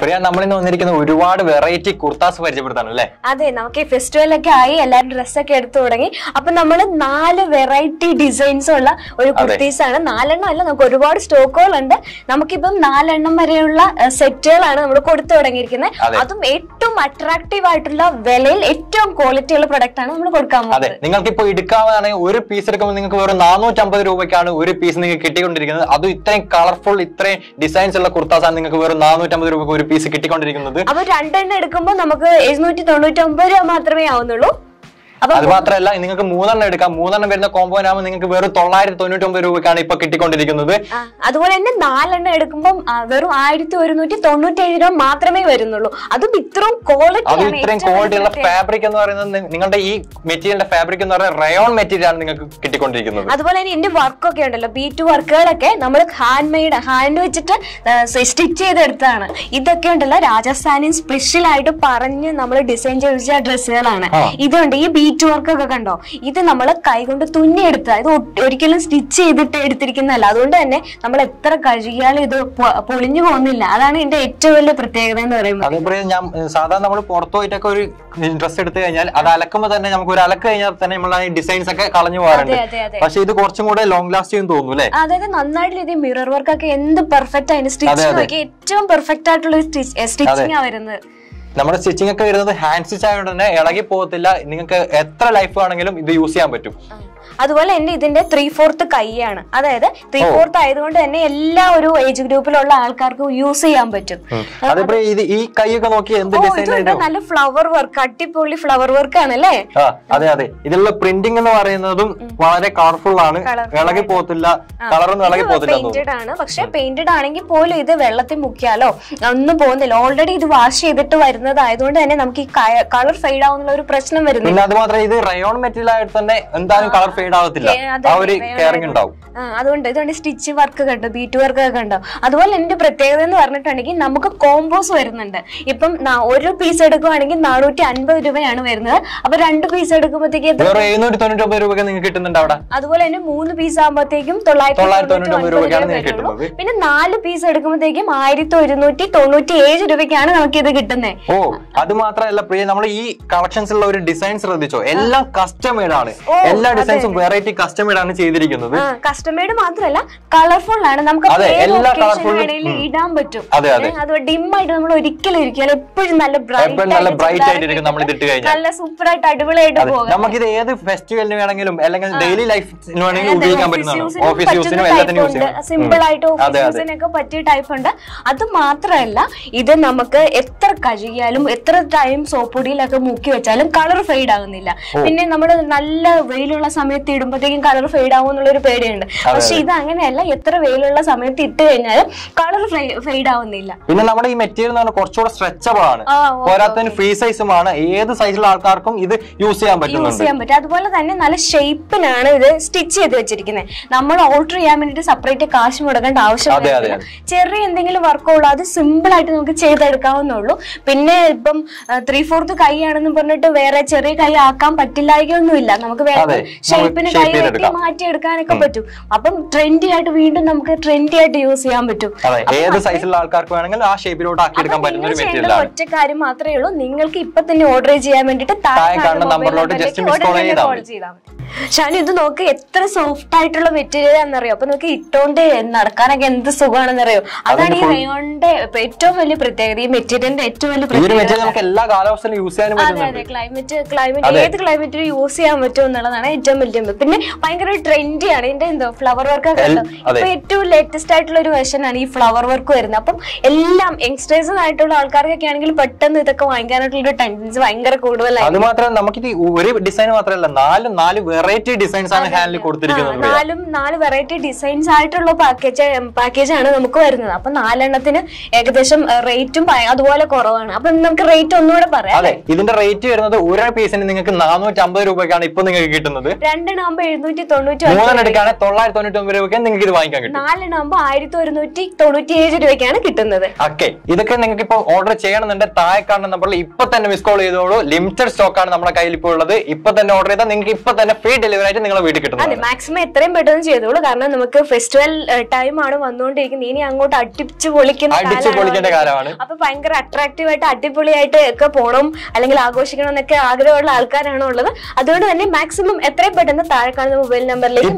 പ്രിയ നമ്മളിന്ന് വന്നിരിക്കുന്ന ഒരുപാട് വെറൈറ്റി കുർത്താസ് പരിചയപ്പെടുത്താണ് അല്ലേ? അതെ നമുക്ക് ഈ ഫെസ്റ്റിവൽ ഒക്കെ ആയി എല്ലാവരും ഡ്രസ്സൊക്കെ എടുത്തു തുടങ്ങി. അപ്പൊ നമ്മൾ നാല് വെറൈറ്റി ഡിസൈൻസ് ഉള്ള ഒരു കുർത്തീസ് ആണ്. നാലെണ്ണം അല്ല നമുക്ക് ഒരുപാട് സ്റ്റോക്കുകളുണ്ട്. നമുക്കിപ്പം നാലെണ്ണം വരെയുള്ള സെറ്റുകളാണ് നമ്മൾ കൊടുത്തു തുടങ്ങിയിരിക്കുന്നത്. അതും. ഏറ്റവും അട്രാക്റ്റീവ് ആയിട്ടുള്ള വിലയിൽ ഏറ്റവും ക്വാളിറ്റി ഉള്ള പ്രൊഡക്റ്റ് ആണ് നമ്മൾ കൊടുക്കാൻ അതെ പോകുന്നത്. നിങ്ങൾക്ക് ഇപ്പോൾ എടുക്കാവുന്നതാണെങ്കിൽ ഒരു പീസ് എടുക്കുമ്പോൾ നിങ്ങൾക്ക് വെറും നാനൂറ്റമ്പത് രൂപയ്ക്കാണ് ഒരു പീസ് നിങ്ങൾക്ക് കിട്ടിക്കൊണ്ടിരിക്കുന്നത്. അതും ഇത്രയും കളർഫുൾ ഇത്രയും ഡിസൈൻസ് ഉള്ള കുർത്താസാണ് നിങ്ങൾക്ക് വെറും നാനൂറ്റമ്പത് ഒരു പീസ് കിട്ടിക്കൊണ്ടിരിക്കുന്നത്. അപ്പൊ രണ്ടെണ്ണം എടുക്കുമ്പോൾ നമുക്ക് എഴുന്നൂറ്റി തൊണ്ണൂറ്റി ഒമ്പത് രൂപ മാത്രമേ ആവുന്നുള്ളൂ. അത് മാത്രമല്ല നിങ്ങൾക്ക് മൂന്നെണ്ണം എടുക്കാം. മൂന്നെണ്ണം വരുന്ന കോമ്പോനാകുമ്പോൾ നിങ്ങൾക്ക് വെറും തൊള്ളായിരത്തി തൊണ്ണൂറ്റി ഒമ്പത് രൂപയ്ക്കാണ് ഇപ്പൊ കിട്ടിക്കൊണ്ടിരിക്കുന്നത്. അതുപോലെ തന്നെ നാലെണ്ണം എടുക്കുമ്പോൾ വെറും ആയിരത്തി ഒരുന്നൂറ്റി തൊണ്ണൂറ്റി ഏഴ് രൂപ മാത്രമേ വരുന്നുള്ളൂ. അതും ഇത്രയും ക്വാളിറ്റി അതും ഇത്രയും ക്വാളിറ്റി ഉള്ള ഫാബ്രിക് എന്ന് പറയുന്നത് നിങ്ങളുടെ ഈ മെറ്റീരിയലിന്റെ ഫാബ്രിക് എന്ന് പറയുന്നത് റയോൺ മെറ്റീരിയൽ ആണ് നിങ്ങൾക്ക് കിട്ടിക്കൊണ്ടിരിക്കുന്നത്. അതുപോലെ തന്നെ വർക്ക് ഒക്കെ ഉണ്ടല്ലോ. ബി ടു വർക്കുകളൊക്കെ നമ്മൾ ഹാൻഡ് മെയ്ഡ് ഹാൻഡ് വെച്ചിട്ട് സ്റ്റിച്ച് ചെയ്തെടുത്തതാണ്. ഇതൊക്കെ ഉണ്ടല്ലോ രാജസ്ഥാനിൽ സ്പെഷ്യൽ ആയിട്ട് പറഞ്ഞ് നമ്മൾ ഡിസൈൻ ചെയ്ത ഡ്രസ്സുകളാണ്. ഇതുണ്ട്. ഈ ബീറ്റ് വർക്ക് ഒക്കെ കണ്ടോ? ഇത് നമ്മൾ കൈകൊണ്ട് തുന്നിയെടുത്ത ഇത് ഒരിക്കലും സ്റ്റിച്ച് ചെയ്തിട്ട് എടുത്തിരിക്കുന്നതല്ല. അതുകൊണ്ട് തന്നെ നമ്മൾ എത്ര കഴുകിയാലും ഇത് പൊളിഞ്ഞു പോകുന്നില്ല. അതാണ് ഇതിന്റെ ഏറ്റവും വലിയ പ്രത്യേകത എന്ന് പറയുന്നത്. അതേപോലെ ഞാൻ സാധാരണ നമ്മൾ പുറത്തു പോയിട്ടൊക്കെ ഒരു ഡ്രസ് എടുത്തു കഴിഞ്ഞാൽ അത് അലക്കുമ്പോൾ തന്നെ നമുക്ക് ഒരു അലക്ക് കഴിഞ്ഞാൽ തന്നെ നമ്മൾ ഡിസൈൻസ് ഒക്കെ കളഞ്ഞു പോകാറുണ്ട്. പക്ഷെ ഇത് കുറച്ചും കൂടെ ലോങ് ലാസ്റ്റ് ചെയ്യും തോന്നുന്നു അല്ലേ? അതായത് നന്നായിട്ട് ഇത് മിറർ വർക്ക് ഒക്കെ എന്ത് പെർഫെക്റ്റ് ആയിട്ട് സ്റ്റിച്ച് അതെ. ഏറ്റവും പെർഫെക്റ്റ് ആയിട്ടുള്ള സ്റ്റിച്ചിങ് ആ വരുന്നത്. നമ്മുടെ സ്റ്റിച്ചിങ് ഒക്കെ വരുന്നത് ഹാൻഡ് സ്റ്റിച്ച് ആയതുകൊണ്ട് തന്നെ ഇളകി പോകത്തില്ല. നിങ്ങൾക്ക് എത്ര ലൈഫ് ആണെങ്കിലും ഇത് യൂസ് ചെയ്യാൻ പറ്റും. അതുപോലെ തന്നെ ഇതിന്റെ ത്രീ ഫോർത്ത് കൈയാണ്. അതായത് ത്രീ. ഫോർത്ത് ആയതുകൊണ്ട് തന്നെ എല്ലാ ഒരു ഏജ് ഗ്രൂപ്പിലുള്ള ആൾക്കാർക്കും യൂസ് ചെയ്യാൻ പറ്റും. ഈ കൈയൊക്കെ നോക്കി നല്ല ഫ്ലവർ വർക്ക് അടിപൊളി ഫ്ലവർ വർക്ക് ആണ് അല്ലേ ആ അതെ അതെ. ഇതിലുള്ള പ്രിന്റിംഗ് എന്ന് പറയുന്നതും വളരെ കളർഫുൾ ആണ്. ഇളകി പോകത്തില്ല. കളറൊന്നും ഇളകി പോകത്തില്ല പെയിന്റഡ് ആണ്. പക്ഷെ പെയിന്റഡ് ആണെങ്കിൽ പോലും ഇത് വെള്ളത്തിൽ മുക്കിയാലോ? ഒന്നും പോകുന്നില്ല. ഓൾറെഡി ഇത് വാഷ് ചെയ്തിട്ട് വരുന്നത് ആയതുകൊണ്ട് തന്നെ നമുക്ക് ഈ കളർ ഫെയ്ഡ് ആവുന്ന ഒരു പ്രശ്നം വരുന്നില്ല. അത് മാത്രമേ ഇത് റയോൺ മെറ്റീരിയൽ ആയിട്ട് തന്നെ എന്തായാലും കളർ ഫെയ്ഡ് ആവത്തില്ല. ഏ, അതെ, ആ ഒരു കെയറിംഗ് ഉണ്ടാവും. ആ, അതുകൊണ്ട് ഇതുകൊണ്ട് സ്റ്റിച്ച് വർക്ക് കണ്ടോ ബീറ്റ് വർക്ക് ഒക്കെ കണ്ടോ അതുപോലെ എന്റെ പ്രത്യേകത എന്ന് പറഞ്ഞിട്ടുണ്ടെങ്കിൽ നമുക്ക് കോംബോസ് വരുന്നുണ്ട്. ഇപ്പം ഒരു പീസ് എടുക്കുവാണെങ്കിൽ നാനൂറ്റി അൻപത് രൂപയാണ് വരുന്നത്. അപ്പൊ രണ്ട് പീസ് എടുക്കുമ്പോഴത്തേക്ക് അതുപോലെ തന്നെ മൂന്ന് പീസ് ആകുമ്പോഴത്തേക്കും തൊള്ളായിരത്തി. പിന്നെ നാല് പീസ് എടുക്കുമ്പോഴത്തേക്കും ആയിരത്തി ഒരുന്നൂറ്റി തൊണ്ണൂറ്റി ഏഴ് രൂപയ്ക്കാണ് നമുക്ക് ഇത് കിട്ടുന്നത്. ഓ അത് മാത്രമല്ല പ്രിയ നമ്മൾ ഈ കളക്ഷൻസ് ഉള്ള ഒരു ഡിസൈൻ ശ്രദ്ധിച്ചോ? എല്ലാം കസ്റ്റമേഡ് ആണ്. എല്ലാ അതെ, ഡിസൈൻസും വെറൈറ്റി കസ്റ്റമേഡ് ആണ് ചെയ്തിരിക്കുന്നത്. കസ്റ്റമേഡ് മാത്രമല്ല കളർഫുൾ ആണ്. നമുക്ക് എല്ലാ ഉം. ഇടാൻ പറ്റും. അതെ, അതെ. ഡിം ആയിട്ട് നമ്മൾ ഒരിക്കലും ഇരിക്കില്ല എപ്പോഴും നല്ല ബ്രൈറ്റ് നല്ല ബ്രൈറ്റ് ആയിട്ടിരിക്കും നമ്മൾ ഇതിട്ട് കഴിഞ്ഞാൽ. നല്ല സൂപ്പർ ആയിട്ട് അടിപൊളിയായിട്ട് പോകും. നമുക്ക് ഇത് ഏത് ഫെസ്റ്റിവലിന് വേണമെങ്കിലും അല്ലെങ്കിൽ ഡെയിലി ലൈഫിന് വേണമെങ്കിലും ഉപയോഗിക്കാൻ പറ്റുന്നതാണ്. ഓഫീസ് യൂസിനും എല്ലാത്തിനും യൂസ് ചെയ്യാം. സിമ്പിൾ ആയിട്ട് ഓഫീസ് യൂസിനൊക്കെ പറ്റിയ ടൈപ്പ് ഉണ്ട്. അത് മാത്രമല്ല ഇത് നമുക്ക് എത്ര കഴുകിയാലും എത്ര ടൈം സോപ്പൊടിയിലൊക്കെ മുക്കി വെച്ചാലും കളർ ഫെയ്ഡ് ആകുന്നില്ല. പിന്നെ നമ്മൾ നല്ല വെയിലുള്ള സമയത്ത് ഇടുമ്പോഴത്തേക്കും കളർ ഫെയ്ഡ് ആവും എന്നുള്ളൊരു പേടിയുണ്ട് പക്ഷെ ഇത് അങ്ങനെയല്ല എത്ര വെയിലുള്ള സമയത്ത് ഇട്ട് കഴിഞ്ഞാൽ കളർ ഫെയ്ഡ് ആവുന്നില്ല. പിന്നെ നമ്മുടെ ഈ മെറ്റീരിയൽ എന്ന് പറഞ്ഞാൽ കുറച്ചുകൂടെ സ്ട്രെച്ചബിൾ ആണ്. പോരാത്തതിന് ഫ്രീ സൈസുമാണ് ഏത് സൈസിലുള്ള ആൾക്കാർക്കും ഇത് യൂസ് ചെയ്യാൻ പറ്റും യൂസ് ചെയ്യാൻ പറ്റും. അതുപോലെ തന്നെ നല്ല ഷേപ്പിനാണ് ഇത് സ്റ്റിച്ച് ചെയ്ത് വെച്ചിരിക്കുന്നത്. നമ്മൾ ഓൾട്ടർ ചെയ്യാൻ വേണ്ടിട്ട് സെപ്പറേറ്റ് കാശ് മുടക്കേണ്ട ആവശ്യമില്ല ചെറിയ എന്തെങ്കിലും വർക്ക് ഉള്ളൂ. അത് സിമ്പിൾ ആയിട്ട് നമുക്ക് ചെയ്തെടുക്കാവുന്നുള്ളൂ പിന്നെ ഇപ്പം ത്രീ ഫോർത്ത് കൈ ആണെന്ന് പറഞ്ഞിട്ട് വേറെ ചെറിയ കൈ ആക്കാൻ പറ്റില്ലായികൊന്നുമില്ല നമുക്ക് വേറെ ഷേപ്പിന് മാറ്റി കൈ വെട്ടി മാറ്റിയെടുക്കാനൊക്കെ പറ്റും. അപ്പം ട്രെൻഡി ആയിട്ട് വീണ്ടും നമുക്ക് ട്രെൻഡി ആയിട്ട് യൂസ് ചെയ്യാൻ പറ്റും. ഏത് സൈസിലുള്ള ആൾക്കാർക്ക് വേണമെങ്കിൽ ആ ഷേപ്പിലോട്ട് ആക്കി എടുക്കാൻ പറ്റുന്ന ഒരു മെറ്റീരിയൽ ഒറ്റ കാര്യം മാത്രമേ ഉള്ളൂ. നിങ്ങൾക്ക് ഇപ്പൊ തന്നെ ഓർഡർ ചെയ്യാൻ വേണ്ടിട്ട് താഴെ കാണുന്ന നമ്പറിലോട്ട് ജസ്റ്റ് ചെയ്താൽ മതി. ഷാനു ഇത് നോക്ക് എത്ര സോഫ്റ്റ് ആയിട്ടുള്ള മെറ്റീരിയൽ ആണെന്നറിയോ? അപ്പൊ നമുക്ക് ഇട്ടോണ്ട് നടക്കാനൊക്കെ എന്ത് സുഖമാണെന്നറിയോ? അതാണ് ഈ റയോണിന്റെ ഏറ്റവും വലിയ പ്രത്യേകത ഈ മെറ്റീരിയലിന്റെ ഏറ്റവും വലിയ പ്രത്യേകത നമുക്ക് എല്ലാ കാലാവസ്ഥയിലും യൂസ് ചെയ്യാൻ അതെ അതെ ക്ലൈമറ്റ് ക്ലൈമറ്റ് ഏത് ക്ലൈമറ്റിലും യൂസ് ചെയ്യാൻ പറ്റും എന്നുള്ളതാണ് ഏറ്റവും വലിയ ചെയ്യുമ്പോൾ പിന്നെ ഭയങ്കര ട്രെൻഡിയാണ് ഇതിന്റെ എന്തോ ഫ്ലവർ വർക്ക് ഒക്കെ ഇപ്പൊ ഏറ്റവും ലേറ്റസ്റ്റ് ആയിട്ടുള്ള ഒരു വെർഷൻ ആണ് ഈ ഫ്ലവർ വർക്ക് വരുന്നത്. അപ്പം എല്ലാം യങ്സ്റ്റേഴ്സ് ആയിട്ടുള്ള ആൾക്കാർക്കൊക്കെ ആണെങ്കിൽ പെട്ടെന്ന് ഇതൊക്കെ വാങ്ങിക്കാനായിട്ടുള്ള ഒരു ടെൻഡൻസി ഭയങ്കര കൂടുതലായി. അത് നമുക്ക് നമുക്കിത് ഒരു ഡിസൈൻ മാത്രമല്ല നാല് നാല് വെറൈറ്റി ഡിസൈൻസ് ആണ് ഹാൻഡിൽ കൊടുത്തിരിക്കുന്നത് നാലും നാല് വെറൈറ്റി ഡിസൈൻസ് ആയിട്ടുള്ള പാക്കേജ് പാക്കേജ് ആണ് നമുക്ക് വരുന്നത്. അപ്പൊ നാലെണ്ണത്തിന് ഏകദേശം റേറ്റും അതുപോലെ കുറവാണ്. അപ്പൊ നമുക്ക് റേറ്റ് ഒന്നുകൂടെ പറയാം അതെ ഇതിന്റെ റേറ്റ് വരുന്നത് ഒരു പീസിന് നിങ്ങൾക്ക് നാനൂറ്റി അമ്പത് രൂപയ്ക്കാണ് ഇപ്പൊ നിങ്ങൾക്ക് കിട്ടുന്നത്. രണ്ടെണ്ണാകുമ്പോ എഴുന്നൂറ്റി തൊണ്ണൂറ്റി മൂന്നെണ്ണം എടുക്കുകയാണെങ്കിൽ തൊള്ളായിരത്തി തൊണ്ണൂറ്റി ഒമ്പത് രൂപയ്ക്ക് നിങ്ങൾക്ക് ഇത് വാങ്ങിക്കാൻ കിട്ടും. നാലെണ്ണാകുമ്പോ ആയിരത്തി ഒരുന്നൂറ്റി തൊണ്ണൂറ്റി ഏഴ് രൂപയ്ക്കാണ് കിട്ടുന്നത്. ഓക്കെ ഇതൊക്കെ നിങ്ങൾക്ക് ഇപ്പോൾ ഓർഡർ ചെയ്യണമെന്നുണ്ടെങ്കിൽ താഴെ കാണുന്ന നമ്പറിൽ ഇപ്പൊ തന്നെ മിസ് കോൾ ചെയ്തോളൂ. ലിമിറ്റഡ് സ്റ്റോക്ക് ആണ് നമ്മുടെ കയ്യിൽ ഇപ്പോൾ ഉള്ളത്. ഇപ്പൊ തന്നെ ഓർഡർ ചെയ്താൽ നിങ്ങൾക്ക് ഇപ്പൊ തന്നെ ഫ്രീ ഡെലിവറി ആയിട്ട് നിങ്ങളെ വീട്ടിൽ അതെ കിട്ടുന്നത് മാക്സിമം എത്രയും പെട്ടെന്ന് ചെയ്തോളൂ. കാരണം നമുക്ക് ഫെസ്റ്റിവൽ ടൈം ആണ് വന്നുകൊണ്ടിരിക്കുന്നത്. ഇനി അങ്ങോട്ട് അടിച്ചു പൊളിക്കുന്ന അടിച്ചു പൊളിക്കേണ്ട കാലമാണ്. അപ്പൊ ഭയങ്കര അട്രാക്റ്റീവ് ആയിട്ട് അടിപൊളിയായിട്ട് ഒക്കെ പോകണം അല്ലെങ്കിൽ ആഘോഷിക്കണം എന്നൊക്കെ ആഗ്രഹമുള്ള ആൾക്കാരാണ് ഉള്ളത്. അതുകൊണ്ട് തന്നെ മാക്സിമം എത്രയും പെട്ടെന്ന് താഴെ കാണുന്ന മൊബൈൽ നമ്പറിലേക്ക്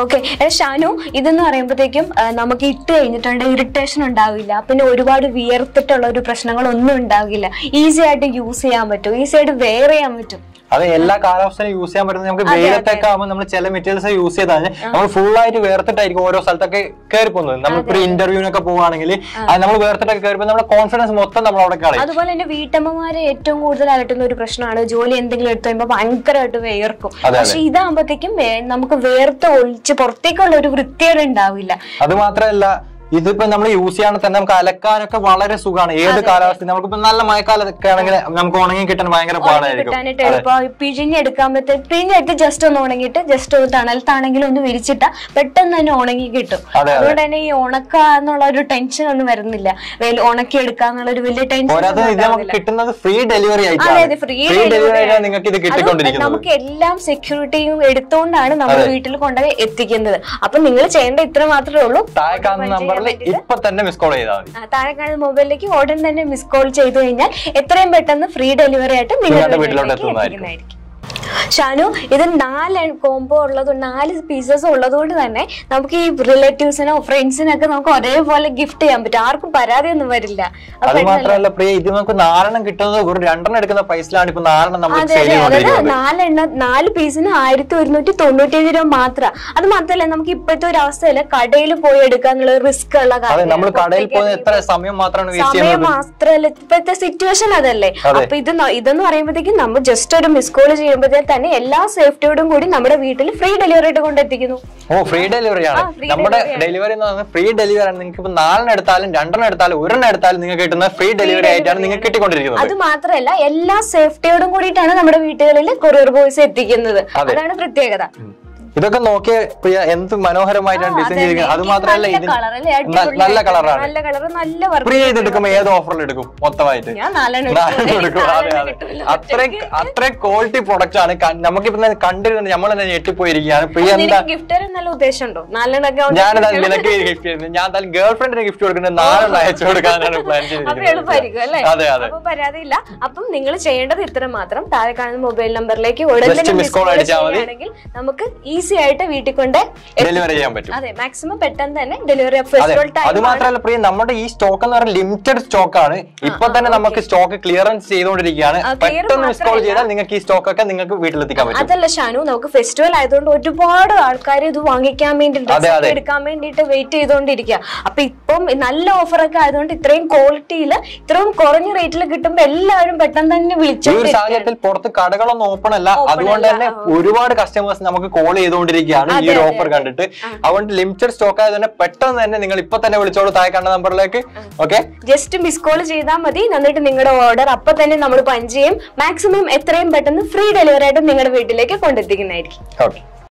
ഓക്കെ ഷാനു ഇതെന്ന് പറയുമ്പോഴത്തേക്കും നമുക്ക് ഇട്ട് കഴിഞ്ഞിട്ടുണ്ട് ഇറിറ്റേഷൻ ഉണ്ടാവില്ല. പിന്നെ ഒരുപാട് വിയർത്തിട്ടുള്ള ഒരു പ്രശ്നങ്ങളൊന്നും ഉണ്ടാവില്ല. ഈസി ആയിട്ട് യൂസ് ചെയ്യാൻ പറ്റും. ഈസി ആയിട്ട് വെയർ ചെയ്യാൻ പറ്റും. അത് എല്ലാ കാലാവസ്ഥയിലും യൂസ് ചെയ്യാൻ പറ്റുന്നത് നമുക്ക് വെയിലത്തൊക്കെ ആകുമ്പോൾ നമ്മൾ ചില മെറ്റീരിയൽസ് യൂസ് ചെയ്താൽ നമ്മൾ ഫുൾ ആയിട്ട് വേർത്തിട്ടായിരിക്കും ഓരോ സ്ഥലത്തൊക്കെ കയറി പോകുന്നത്. നമ്മളിപ്പോ ഇന്റർവ്യൂവിനൊക്കെ പോവാണെങ്കിൽ നമ്മൾ വേർത്തിട്ടൊക്കെ കയറി നമ്മുടെ കോൺഫിഡൻസ് മൊത്തം നമ്മൾ അവിടെ കളയും. അതുപോലെ തന്നെ വീട്ടമ്മമാരെ ഏറ്റവും കൂടുതൽ അലട്ടുന്ന ഒരു പ്രശ്നമാണ് ജോലി എന്തെങ്കിലും എടുത്തു കഴിയുമ്പോൾ ഭയങ്കരമായിട്ട് വേർക്കും. പക്ഷെ ഇതാകുമ്പോഴത്തേക്കും നമുക്ക് വേർത്ത് ഒളിച്ച് പുറത്തേക്കുള്ള ഒരു വൃത്തികേട് ഉണ്ടാവില്ല. അത് മാത്രമല്ല ഇതിപ്പോ നമ്മൾ യൂസ് ചെയ്യാൻ തന്നെ നമുക്ക് അലക്കാനൊക്കെ വളരെ സുഖമാണ്. ഏത് കാലാവസ്ഥ നമുക്കിപ്പോ നല്ല മഴക്കാലൊക്കെ ആണെങ്കിൽ നമുക്ക് ഉണങ്ങി കിട്ടാൻ ഭയങ്കര പാടായിരിക്കും. പിഴിഞ്ഞെടുക്കാൻ പറ്റും പിഴിഞ്ഞെടുത്ത് ജസ്റ്റ് ഒന്ന് ഉണങ്ങിയിട്ട് ജസ്റ്റ് ഒരു തണലത്താണെങ്കിലും ഒന്ന് വിരിച്ചിട്ടാ പെട്ടെന്ന് തന്നെ ഉണങ്ങി കിട്ടും. അതെ. അതുകൊണ്ട് തന്നെ ഈ ഉണക്ക എന്നുള്ള ഒരു ടെൻഷൻ ഒന്നും വരുന്നില്ല. ഉണക്കി എടുക്കാന്നുള്ള ഒരു വലിയ ടെൻഷൻ കിട്ടുന്നത് ഫ്രീ ഡെലിവറി അതെ അതെ ഫ്രീ ഡെലിവറി നമുക്ക് എല്ലാം സെക്യൂരിറ്റിയും എടുത്തുകൊണ്ടാണ് നമ്മൾ വീട്ടിൽ കൊണ്ടുപോയി എത്തിക്കുന്നത്. അപ്പൊ നിങ്ങൾ ചെയ്യേണ്ട ഇത്ര മാത്രമേ ഉള്ളൂ. കാണുന്ന നമ്പറിൽ ഇപ്പൊ തന്നെ മിസ് കോൾ ചെയ്താൽ മതി താഴെ കാണുന്ന മൊബൈലിലേക്ക് ഉടൻ തന്നെ മിസ് കോൾ ചെയ്തു കഴിഞ്ഞാൽ എത്രയും പെട്ടെന്ന് ഫ്രീ ഡെലിവറി ആയിട്ട് നിങ്ങളുടെ വീട്ടിലോട്ട് എത്തുന്നതായിരിക്കും. ഷാനു ഇത് നാല് കോംബോ ഉള്ളത് നാല് പീസസ് ഉള്ളതുകൊണ്ട് തന്നെ നമുക്ക് ഈ റിലേറ്റീവ്സിനോ ഫ്രണ്ട്സിനൊക്കെ നമുക്ക് ഒരേപോലെ ഗിഫ്റ്റ് ചെയ്യാൻ പറ്റും. ആർക്കും പരാതിയൊന്നും വരില്ല. അത് മാത്രമല്ല പ്രിയ ഇത് നമുക്ക് നാലെണ്ണം കിട്ടുന്നത് ഒരു രണ്ടെണ്ണം എടുക്കുന്ന പൈസയിലാണ് ഇപ്പൊ നാലെണ്ണം നമ്മൾ അതായത് ചെയ്തുകൊണ്ടിരിക്കുന്നത്. നാല് പീസിന് ആയിരത്തി ഒരുന്നൂറ്റി തൊണ്ണൂറ്റേഴ് രൂപ മാത്രം. അത് മാത്രല്ല നമുക്ക് ഇപ്പോഴത്തെ ഒരു അവസ്ഥയിൽ കടയിൽ പോയി എടുക്കാന്നുള്ള റിസ്ക് ഉള്ള കാര്യം നമ്മൾ കടയിൽ എത്ര സമയം മാത്രമാണ് സമയം ഇപ്പോഴത്തെ സിറ്റുവേഷൻ അതല്ലേ. അതെ. അപ്പൊ ഇത് ഇതെന്ന് പറയുമ്പോഴത്തേക്കും നമ്മൾ ജസ്റ്റ് ഒരു മിസ് കോൾ ചെയ്യുമ്പോഴത്തേ തന്നെ എല്ലാ സേഫ്റ്റിയോടും കൂടി നമ്മുടെ വീട്ടിൽ ഫ്രീ ഡെലിവറി ആയിട്ട് കൊണ്ടെത്തിക്കുന്നു. ഓ ഫ്രീ ഡെലിവറി ആണ്. നമ്മുടെ ഡെലിവറി എന്ന് പറയുന്നത് ഫ്രീ ഡെലിവറി ആണ്. നിങ്ങൾക്ക് ഇപ്പൊ നാലെണ്ണം എടുത്താലും രണ്ടെണ്ണം എടുത്താലും ഒരെണ്ണം എടുത്താലും നിങ്ങൾക്ക് കിട്ടുന്ന ഫ്രീ ഡെലിവറി ആയിട്ടാണ് നിങ്ങൾക്ക് കിട്ടിക്കൊണ്ടിരിക്കുന്നത്. അത് മാത്രമല്ല എല്ലാ സേഫ്റ്റിയോടും കൂടിയിട്ടാണ് നമ്മുടെ വീടുകളിൽ കൊറിയർ ബോയ്സ് എത്തിക്കുന്നത്. അതാണ് പ്രത്യേകത. ഇതൊക്കെ നോക്കിയ പ്രിയ എന്ത് മനോഹരമായിട്ടാണ് ഡിസൈൻ ചെയ്തിരിക്കുന്നത്. അത് മാത്രമല്ല ഇതിന് നല്ല കളറാണ്. നല്ല കളർ നല്ല പ്രിയ ഇത് എടുക്കുമ്പോ ഏത് ഓഫറിൽ എടുക്കും? മൊത്തമായിട്ട്. അത്ര നാലെണ്ണം എടുക്കും. എടുക്കും. അതെ അതെ. അത്രയും അത്രയും ക്വാളിറ്റി പ്രൊഡക്റ്റ് ആണ്. നമുക്ക് നമുക്കിപ്പോ കണ്ടിരുന്നത് നമ്മൾ തന്നെ ഞെട്ടിപ്പോയിരിക്കുകയാണ്. പ്രിയ എന്താ ഞാൻ നിനക്ക് ഗിഫ്റ്റ് ചെയ്യുന്നത് ഞാൻ എന്തായാലും ഗേൾ ഫ്രണ്ടിന് ഗിഫ്റ്റ് കൊടുക്കുന്നത് നാലെണ്ണം അയച്ചു കൊടുക്കാനാണ് പ്ലാൻ ചെയ്തിരിക്കുന്നത് അല്ലേ? അതെ അതെ. പരാതിയില്ല. അപ്പം നിങ്ങൾ ചെയ്യേണ്ടത് ഇത്ര മാത്രം താഴെ കാണുന്ന മൊബൈൽ നമ്പറിലേക്ക് ഉടനെ മിസ് കോൾ അടിച്ചാൽ മതി. നമുക്ക് നമുക്ക് ഈസി ആയിട്ട് വീട്ടിൽ കൊണ്ട് ഡെലിവറി ചെയ്യാൻ പറ്റും. അതെ മാക്സിമം പെട്ടെന്ന് തന്നെ ഡെലിവറി അതെ മാത്രമല്ല പ്രിയ നമ്മുടെ ഈ സ്റ്റോക്ക് എന്ന് പറഞ്ഞാൽ ലിമിറ്റഡ് സ്റ്റോക്ക് ആണ്. ഇപ്പൊ തന്നെ നമുക്ക് സ്റ്റോക്ക് ക്ലിയറൻസ് ചെയ്തുകൊണ്ടിരിക്കുകയാണ്. പെട്ടെന്ന് മിസ് കോൾ ചെയ്താൽ നിങ്ങൾക്ക് ഈ സ്റ്റോക്ക് ഒക്കെ നിങ്ങൾക്ക് വീട്ടിലെത്തിക്കാൻ പറ്റും. അതല്ല ഷാനു നമുക്ക് ഫെസ്റ്റിവൽ ആയതുകൊണ്ട് ഒരുപാട് ആൾക്കാർ ഇത് വാങ്ങിക്കാൻ വേണ്ടി. എടുക്കാൻ വേണ്ടിയിട്ട് വെയിറ്റ് ചെയ്തുകൊണ്ടിരിക്കുക. അപ്പൊ ഇപ്പം നല്ല ഓഫർ ഒക്കെ ആയതുകൊണ്ട് ഇത്രയും ക്വാളിറ്റിയിൽ ഇത്രയും കുറഞ്ഞ റേറ്റിൽ കിട്ടുമ്പോൾ എല്ലാവരും പെട്ടെന്ന് തന്നെ ഈ വിളിച്ചു സാഹചര്യത്തിൽ പുറത്ത് കടകളൊന്നും ഓപ്പൺ അല്ല. അതുകൊണ്ട് തന്നെ ഒരുപാട് കസ്റ്റമേഴ്സ് നമുക്ക് കോൾ ചെയ്തുകൊണ്ടിരിക്കുകയാണ്. ഈ ഒരു ഓഫർ കണ്ടിട്ട്. അതുകൊണ്ട് ലിമിറ്റഡ് സ്റ്റോക്ക് ആയതുകൊണ്ട് പെട്ടെന്ന് തന്നെ നിങ്ങൾ ഇപ്പൊ തന്നെ വിളിച്ചോളൂ താഴെ കണ്ട നമ്പറിലേക്ക് ഓക്കെ ജസ്റ്റ് മിസ് കോൾ ചെയ്താൽ മതി. എന്നിട്ട് നിങ്ങളുടെ ഓർഡർ അപ്പൊ തന്നെ നമ്മൾ പഞ്ച് ചെയ്യും. മാക്സിമം എത്രയും പെട്ടെന്ന് ഫ്രീ ഡെലിവറി ആയിട്ട് നിങ്ങളുടെ വീട്ടിലേക്ക് കൊണ്ടെത്തിക്കുന്നതായിരിക്കും. ഓക്കെ